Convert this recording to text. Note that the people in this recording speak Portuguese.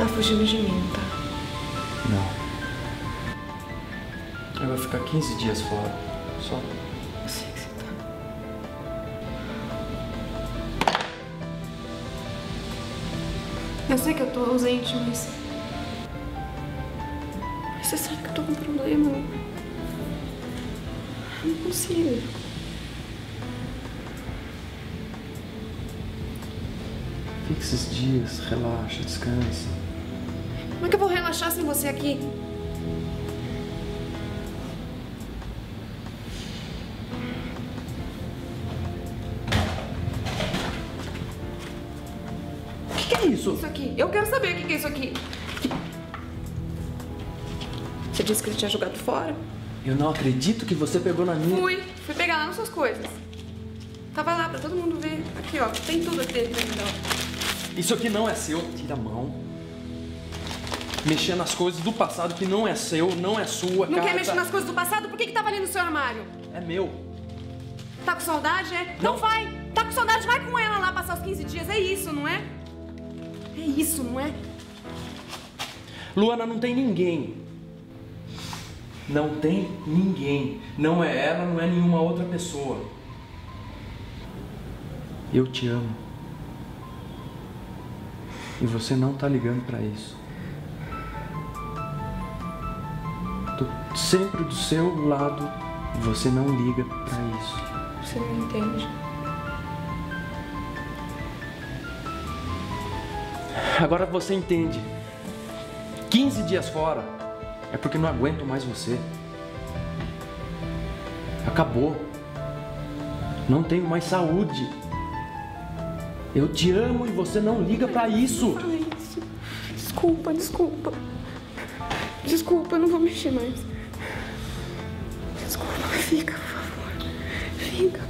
tá fugindo de mim, tá? Não. Eu vou ficar 15 dias fora. Só. Eu sei que você tá. Eu sei que eu tô ausente, mas. Mas você sabe que eu tô com problema. Eu não consigo. Fica esses dias, relaxa, descansa. Como é que eu vou relaxar sem você aqui? O que, que é isso? Isso aqui. Eu quero saber o que que é isso aqui. Você disse que você tinha jogado fora? Eu não acredito que você pegou na minha. Fui. Fui pegar lá nas suas coisas. Tava lá pra todo mundo ver. Aqui, ó. Tem tudo aqui dentro. Isso aqui não é seu. Tira a mão. Mexer nas coisas do passado que não é seu, não é sua, Não quer mexer nas coisas do passado? Por que que tava ali no seu armário? É meu. Tá com saudade, é? Não, Não. vai! Tá com saudade, vai com ela lá passar os 15 dias. É isso, não é? É isso, não é? Luana, não tem ninguém. Não tem ninguém. Não é ela, não é nenhuma outra pessoa. Eu te amo. E você não tá ligando pra isso. Tô sempre do seu lado e você não liga pra isso. Você não entende. Agora você entende. 15 dias fora é porque não aguento mais você. Acabou. Não tenho mais saúde. Eu te amo e você não liga. Fala isso. Desculpa, desculpa. Desculpa, eu não vou mexer mais. Desculpa, fica, por favor. Fica.